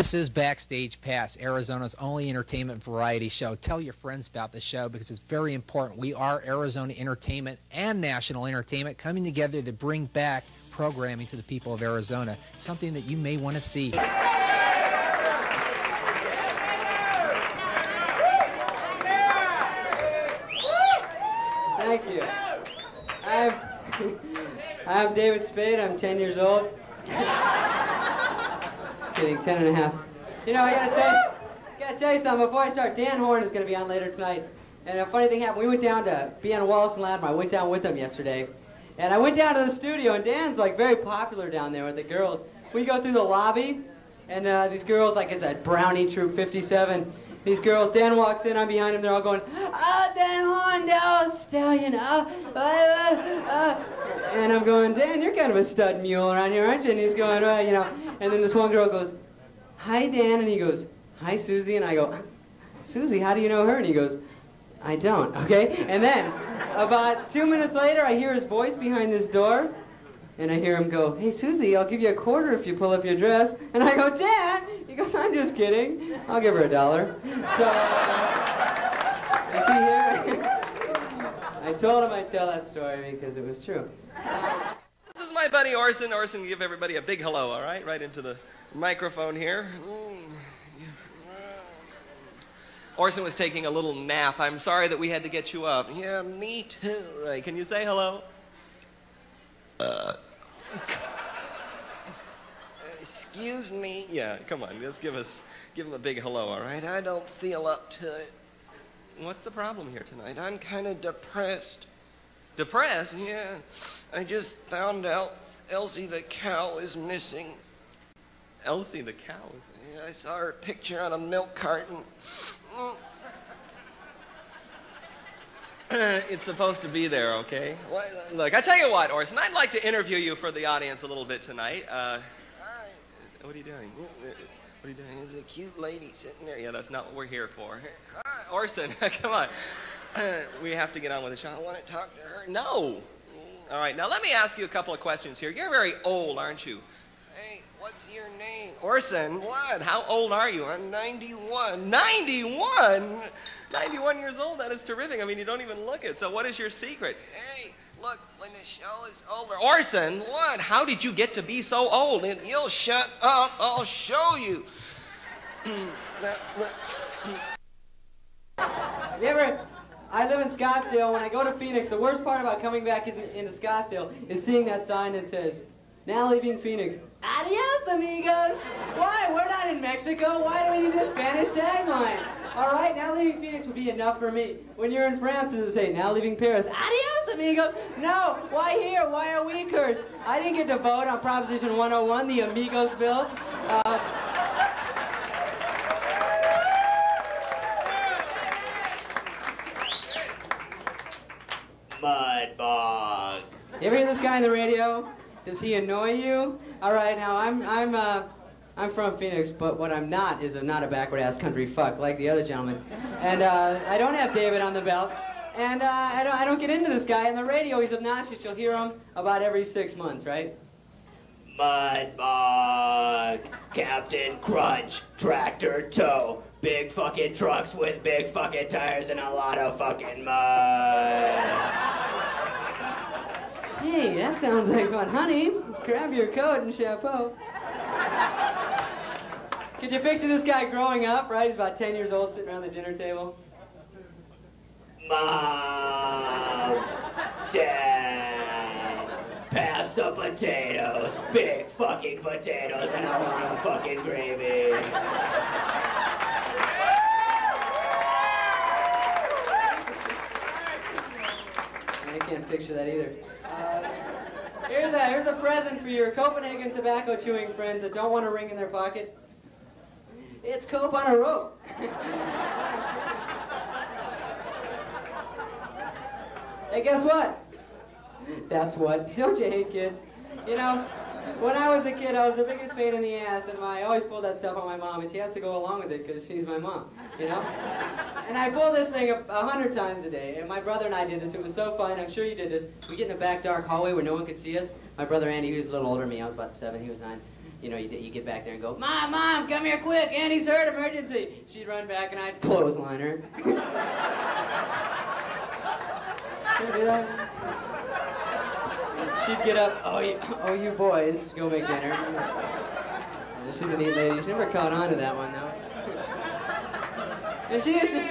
This is Backstage Pass, Arizona's only entertainment variety show. Tell your friends about the show because it's very important. We are Arizona Entertainment and National Entertainment coming together to bring back programming to the people of Arizona, something that you may want to see. Thank you. I'm, I'm David Spade. I'm 10 years old. Kidding, 10 and a half. You know, I gotta tell you, gotta tell you something before I start. Dan Horn is gonna be on later tonight. And a funny thing happened. We went down to on Wallace and Ladmo. I went down with them yesterday. And I went down to the studio, and Dan's like very popular down there with the girls. We go through the lobby, and uh, these girls, like it's a Brownie Troop 57. These girls, Dan walks in, I'm behind him, they're all going, Oh, Dan Horn, no, stallion, oh, uh, uh, uh. And I'm going, Dan, you're kind of a stud mule around here, aren't you? And he's going, uh, you know. And then this one girl goes, Hi, Dan. And he goes, Hi, Susie. And I go, Susie, how do you know her? And he goes, I don't, okay? And then, about two minutes later, I hear his voice behind this door, and I hear him go, Hey, Susie, I'll give you a quarter if you pull up your dress. And I go, Dad! He goes, I'm just kidding. I'll give her a dollar. So, uh, is he here? I told him I'd tell that story because it was true. This is my buddy Orson. Orson, give everybody a big hello, all right? Right into the microphone here. Orson was taking a little nap. I'm sorry that we had to get you up. Yeah, me too. Right. Can you say hello? Uh. Excuse me. Yeah, come on. Just give us, give him a big hello, all right? I don't feel up to it. What's the problem here tonight? I'm kind of depressed. Depressed? Yeah. I just found out Elsie the cow is missing. Elsie the cow? Yeah, I saw her picture on a milk carton. Mm. it's supposed to be there, okay? Look, I tell you what, Orson, I'd like to interview you for the audience a little bit tonight. Uh, what are you doing? What are you doing? There's a cute lady sitting there. Yeah, that's not what we're here for. Orson, come on. we have to get on with the show. I want to talk to her. No. All right, now let me ask you a couple of questions here. You're very old, aren't you? Hey, what's your name? Orson. What? How old are you? I'm 91. 91? 91 years old? That is terrific. I mean, you don't even look it. So what is your secret? Hey, look, when the show is over. Orson, what? How did you get to be so old? And you'll shut up. I'll show you. You ever, I live in Scottsdale. When I go to Phoenix, the worst part about coming back is, into Scottsdale is seeing that sign that says, now leaving Phoenix. Adios, amigos. Why? We're not in Mexico. Why do we need a Spanish tagline? All right, now leaving Phoenix would be enough for me. When you're in France, it say, now leaving Paris? Adios, amigos. No, why here? Why are we cursed? I didn't get to vote on Proposition 101, the Amigos bill. Uh, Mudbog. You ever hear this guy on the radio? Does he annoy you? All right, now I'm I'm uh, I'm from Phoenix, but what I'm not is I'm not a backward ass country fuck like the other gentleman, and uh, I don't have David on the belt, and uh, I don't I don't get into this guy on the radio. He's obnoxious. You'll hear him about every six months, right? Mudbog. Captain Crunch. Tractor Toe. Big fucking trucks with big fucking tires and a lot of fucking mud. Hey, that sounds like fun, honey. Grab your coat and chapeau. Could you picture this guy growing up, right? He's about 10 years old, sitting around the dinner table. Mom. Dad. Pass the potatoes. Big fucking potatoes and a lot of fucking gravy. I can't picture that either. Uh, here's, a, here's a present for your Copenhagen tobacco chewing friends that don't want a ring in their pocket. It's Cope on a rope. hey, guess what? That's what. Don't you hate kids? You know, when I was a kid, I was the biggest pain in the ass, and I always pulled that stuff on my mom, and she has to go along with it because she's my mom, you know? And I pull this thing a, a hundred times a day, and my brother and I did this. It was so fun. I'm sure you did this. We get in a back dark hallway where no one could see us. My brother Andy, he was a little older than me. I was about seven. He was nine. you know, you, you get back there and go, Mom, Mom, come here quick, Annie's hurt, emergency. She'd run back and I'd clothesline her. I do that? She'd get up, oh, you, oh, you boys, go make dinner. Yeah, she's a neat lady. She never caught on to that one, though. And she used to.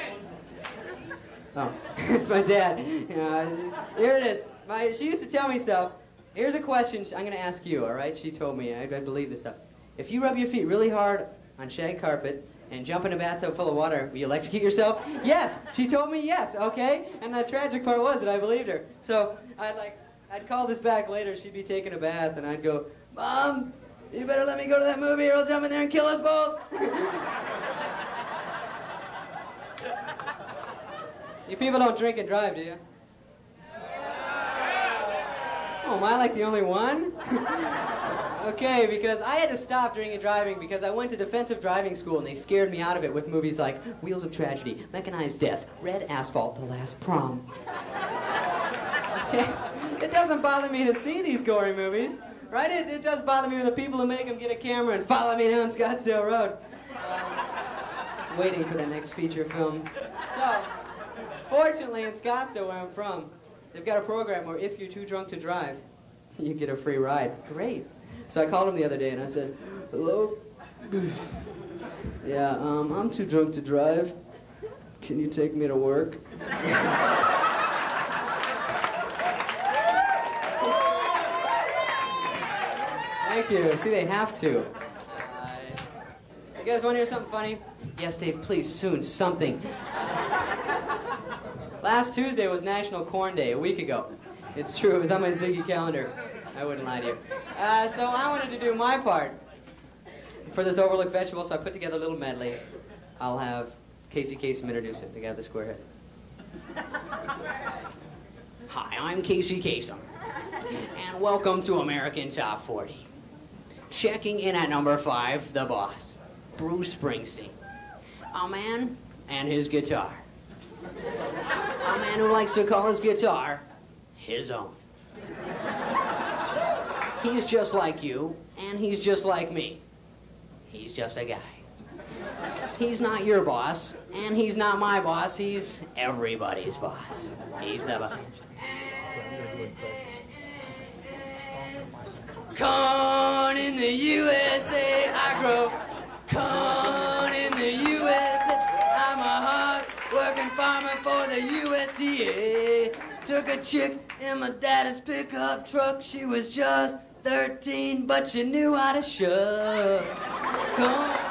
Oh, it's my dad. Yeah, here it is. My, she used to tell me stuff. Here's a question I'm going to ask you, all right? She told me, I, I believe this stuff. If you rub your feet really hard on shag carpet and jump in a bathtub full of water, will you electrocute yourself? Yes! She told me yes, okay? And the tragic part was that I believed her. So I'd like, I'd call this back later, she'd be taking a bath, and I'd go, Mom, you better let me go to that movie or I'll jump in there and kill us both. you people don't drink and drive, do you? Oh, am I like the only one? okay, because I had to stop drinking and driving because I went to defensive driving school and they scared me out of it with movies like Wheels of Tragedy, Mechanized Death, Red Asphalt, The Last Prom. okay? It doesn't bother me to see these gory movies, right? It, it does bother me when the people who make them get a camera and follow me down Scottsdale Road. Um, just waiting for that next feature film. So, fortunately, in Scottsdale, where I'm from, They've got a program where if you're too drunk to drive, you get a free ride. Great. So I called him the other day and I said, hello? yeah, um, I'm too drunk to drive. Can you take me to work? Thank you. See, they have to. You guys want to hear something funny? Yes, Dave, please, soon, something. Last Tuesday was National Corn Day, a week ago. It's true, it was on my Ziggy calendar. I wouldn't lie to you. Uh, so I wanted to do my part for this Overlook Vegetable, so I put together a little medley. I'll have Casey Kasem introduce it, the guy with the square head. Hi, I'm Casey Kasem, and welcome to American Top 40. Checking in at number five, the boss, Bruce Springsteen. A man and his guitar. A man who likes to call his guitar his own. He's just like you, and he's just like me. He's just a guy. He's not your boss, and he's not my boss. He's everybody's boss. He's the boss. Corn in the USA, I grow. Corn in the USA, I'm a hard working farmer for the USDA. Took a chick in my daddy's pickup truck. She was just 13, but you knew how to shove. Corn